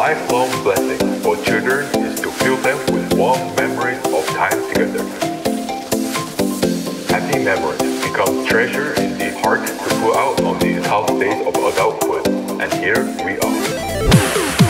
lifelong blessing for children is to fill them with warm memories of time together. Happy memories become treasure in the heart to pull out on the tough days of adulthood, and here we are.